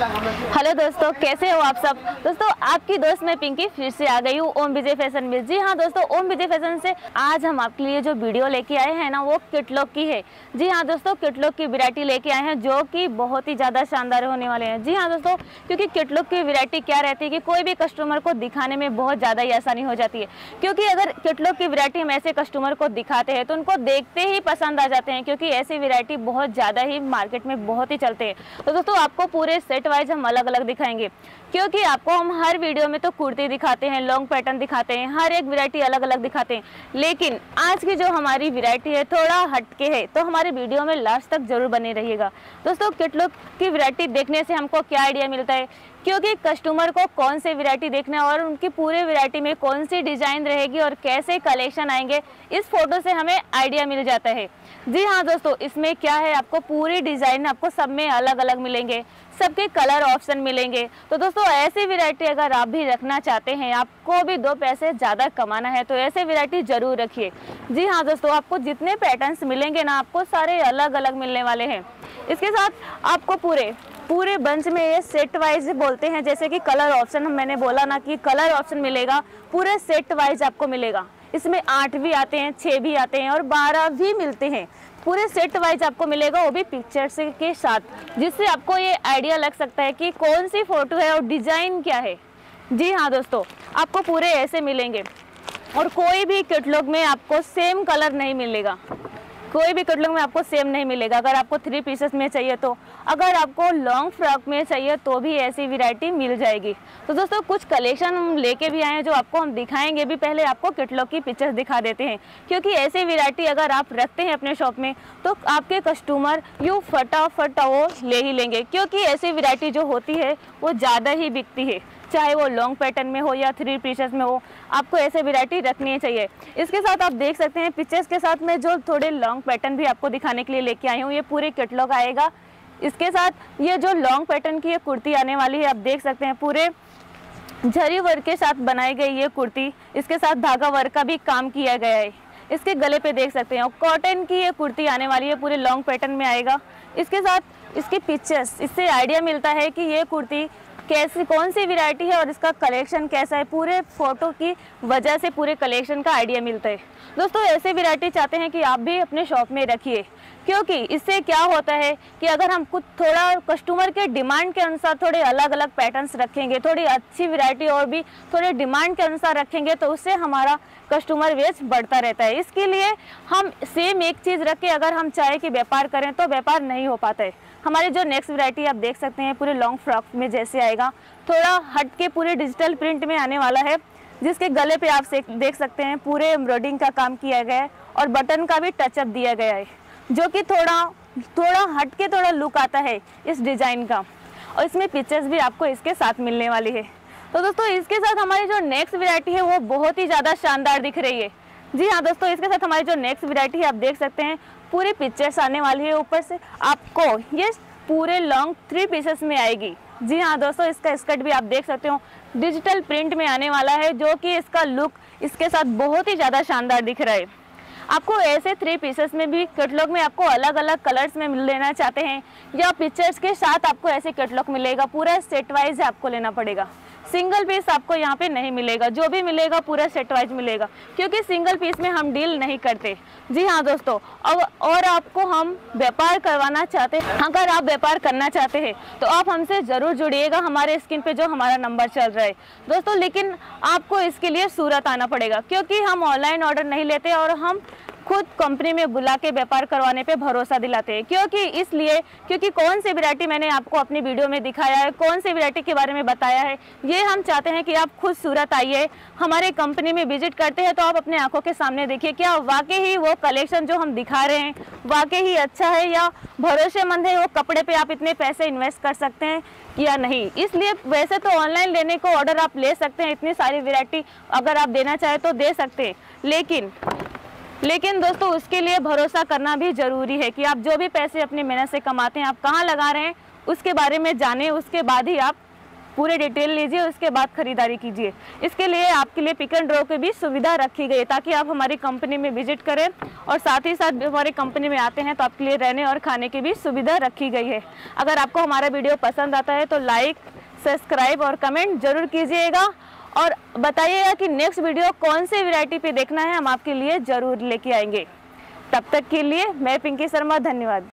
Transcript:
Hello दोस्तों, कैसे हो आप सब? दोस्तों, आपकी दोस्त मैं पिंकी फिर से आ गई हूँ, ओम विजय फ़ैशन में जी हाँ दोस्तों, ओम विजय फ़ैशन से आज हम आपके लिए जो वीडियो लेके आए हैं ना, वो किटलॉक की है। जी हाँ दोस्तों, किटलॉक की वैरायटी लेके आए हैं, जो कि बहुत ही ज़्यादा शानदार होने वाले हैं। जी हाँ दोस्तों, क्योंकि किटलॉक की वैरायटी क्या रहती है कि कोई भी कस्टमर को दिखाने में बहुत ज़्यादा ही आसानी हो जाती है। क्योंकि अगर किटलॉक की वैरायटी हम ऐसे कस्टमर को दिखाते हैं तो उनको देखते ही पसंद आ जाते हैं, क्योंकि ऐसी वैरायटी बहुत ज़्यादा ही मार्केट में बहुत ही चलते हैं। तो दोस्तों, आपको पूरे सेट वाइज हम अलग अलग दिखाएँगे। क्योंकि आपको हम हर वीडियो में तो कुर्ती दिखाते हैं लॉन्ग पैटर्न दिखाते हैं, हर एक वैरायटी अलग अलग दिखाते हैं। लेकिन आज की जो हमारी वैरायटी है, थोड़ा हटके है तो हमारे वीडियो में लास्ट तक ज़रूर बने रहिएगा। दोस्तों किटलुक की वैरायटी देखने से हमको क्या आइडिया मिलता है? क्योंकि कस्टमर को कौन से वैरायटी देखना है और उनकी पूरे वैरायटी में कौन सी डिज़ाइन रहेगी और कैसे कलेक्शन आएँगे, इस फ़ोटो से हमें आइडिया मिल जाता है। जी हाँ दोस्तों, इसमें क्या है, आपको पूरी डिज़ाइन आपको सब में अलग अलग मिलेंगे, सबके कलर ऑप्शन मिलेंगे। तो दोस्तों, ऐसी वैरायटी अगर आप भी रखना चाहते हैं, आपको भी दो पैसे ज़्यादा कमाना है तो ऐसे वैरायटी ज़रूर रखिए। जी हाँ दोस्तों, आपको जितने पैटर्न्स मिलेंगे ना, आपको सारे अलग अलग मिलने वाले हैं। इसके साथ आपको पूरे पूरे बंच में ये सेट वाइज बोलते हैं, जैसे कि कलर ऑप्शन मैंने बोला ना कि कलर ऑप्शन मिलेगा, पूरे सेट वाइज आपको मिलेगा। इसमें आठ भी आते हैं छः भी आते हैं और बारह भी मिलते हैं। पूरे सेट वाइज आपको मिलेगा, वो भी पिक्चर्स के साथ, जिससे आपको ये आइडिया लग सकता है कि कौन सी फ़ोटो है और डिज़ाइन क्या है। जी हाँ दोस्तों, आपको पूरे ऐसे मिलेंगे। और कोई भी कैटलॉग में आपको सेम कलर नहीं मिलेगा। कोई भी कटलंग में आपको सेम नहीं मिलेगा। अगर आपको थ्री पीसेस में चाहिए तो अगर आपको लॉन्ग फ्रॉक में चाहिए तो भी ऐसी वैरायटी मिल जाएगी। तो दोस्तों, कुछ कलेक्शन हम लेके भी आए हैं जो आपको हम दिखाएँगे। भी पहले आपको किटलॉग की पिक्चर्स दिखा देते हैं। क्योंकि ऐसी वैरायटी अगर आप रखते हैं अपने शॉप में तो आपके कस्टमर यू फटाफट वो ले ही लेंगे। क्योंकि ऐसी वैरायटी जो होती है, वो ज़्यादा ही बिकती है। चाहे वो लॉन्ग पैटर्न में हो या थ्री पीसेस में हो, आपको ऐसे वैरायटी रखनी चाहिए। इसके साथ आप देख सकते हैं पिक्चर्स के साथ में जो थोड़े लॉन्ग पैटर्न भी आपको दिखाने के लिए लेके आई हूँ, ये पूरे कैटलॉग आएगा। इसके साथ ये जो लॉन्ग पैटर्न की ये कुर्ती आने वाली है, आप देख सकते हैं, पूरे झरी वर्क के साथ बनाई गई ये कुर्ती, इसके साथ धागा वर्क का भी काम किया गया है। इसके गले पे देख सकते हैं, और कॉटन की ये कुर्ती आने वाली है, पूरे लॉन्ग पैटर्न में आएगा। इसके साथ इसके पिक्चर्स इससे आइडिया मिलता है कि ये कुर्ती कैसी, कौन सी वैरायटी है और इसका कलेक्शन कैसा है। पूरे फ़ोटो की वजह से पूरे कलेक्शन का आइडिया मिलता है। दोस्तों, ऐसे वैरायटी चाहते हैं कि आप भी अपने शॉप में रखिए। क्योंकि इससे क्या होता है कि अगर हम कुछ थोड़ा कस्टमर के डिमांड के अनुसार थोड़े अलग अलग पैटर्न्स रखेंगे, थोड़ी अच्छी वैरायटी और भी थोड़े डिमांड के अनुसार रखेंगे तो उससे हमारा कस्टमर बेस बढ़ता रहता है। इसके लिए हम सेम एक चीज़ रख के अगर हम चाहे कि व्यापार करें तो व्यापार नहीं हो पाता है। हमारे जो नेक्स्ट वैरायटी आप देख सकते हैं, पूरे लॉन्ग फ्रॉक में जैसे आएगा, थोड़ा हट के पूरे डिजिटल प्रिंट में आने वाला है, जिसके गले पे आप देख सकते हैं, पूरे एम्ब्रॉयडिंग का काम किया गया है और बटन का भी टचअप दिया गया है। जो कि थोड़ा थोड़ा हट के थोड़ा लुक आता है इस डिज़ाइन का। और इसमें पिक्चर्स भी आपको इसके साथ मिलने वाली है। तो दोस्तों, इसके साथ हमारी जो नेक्स्ट वैरायटी है, वो बहुत ही ज़्यादा शानदार दिख रही है। जी हाँ दोस्तों, इसके साथ हमारी जो नेक्स्ट वैरायटी है, आप देख सकते हैं, पूरी पिक्चर्स आने वाली है ऊपर से। आपको ये पूरे लॉन्ग थ्री पीसेस में आएगी। जी हाँ दोस्तों, इसका स्कर्ट भी आप देख सकते हो। डिजिटल प्रिंट में आने वाला है, जो कि इसका लुक इसके साथ बहुत ही ज़्यादा शानदार दिख रहा है। आपको ऐसे थ्री पीसेस में भी कैटलॉग में आपको अलग अलग कलर्स में लेना चाहते हैं, या पिक्चर्स के साथ आपको ऐसे कैटलॉग मिलेगा, पूरा सेट वाइज आपको लेना पड़ेगा। सिंगल पीस आपको यहाँ पे नहीं मिलेगा। जो भी मिलेगा, पूरा सेट वाइज मिलेगा। क्योंकि सिंगल पीस में हम डील नहीं करते। जी हाँ दोस्तों, अब और आपको हम व्यापार करवाना चाहते हैं। अगर आप व्यापार करना चाहते हैं तो आप हमसे ज़रूर जुड़िएगा हमारे स्क्रीन पे जो हमारा नंबर चल रहा है। दोस्तों, लेकिन आपको इसके लिए सूरत आना पड़ेगा, क्योंकि हम ऑनलाइन ऑर्डर नहीं लेते और हम खुद कंपनी में बुला के व्यापार करवाने पे भरोसा दिलाते हैं। क्योंकि इसलिए, क्योंकि कौन सी वैरायटी मैंने आपको अपनी वीडियो में दिखाया है, कौन सी वैरायटी के बारे में बताया है, ये हम चाहते हैं कि आप खुद सूरत आइए, हमारे कंपनी में विज़िट करते हैं तो आप अपने आँखों के सामने देखिए, क्या वाकई ही वो कलेक्शन जो हम दिखा रहे हैं, वाकई ही अच्छा है या भरोसेमंद है, वो कपड़े पर आप इतने पैसे इन्वेस्ट कर सकते हैं या नहीं। इसलिए वैसे तो ऑनलाइन लेने को ऑर्डर आप ले सकते हैं, इतनी सारी वैरायटी अगर आप देना चाहें तो दे सकते हैं। लेकिन लेकिन दोस्तों, उसके लिए भरोसा करना भी ज़रूरी है कि आप जो भी पैसे अपनी मेहनत से कमाते हैं, आप कहाँ लगा रहे हैं, उसके बारे में जाने, उसके बाद ही आप पूरे डिटेल लीजिए, उसके बाद खरीदारी कीजिए। इसके लिए आपके लिए पिक एंड ड्रॉ की भी सुविधा रखी गई है ताकि आप हमारी कंपनी में विज़िट करें और साथ ही साथ हमारी कंपनी में आते हैं तो आपके लिए रहने और खाने की भी सुविधा रखी गई है। अगर आपको हमारा वीडियो पसंद आता है तो लाइक सब्सक्राइब और कमेंट ज़रूर कीजिएगा। और बताइएगा कि नेक्स्ट वीडियो कौन से वैरायटी पे देखना है, हम आपके लिए ज़रूर लेके आएँगे। तब तक के लिए मैं पिंकी शर्मा, धन्यवाद।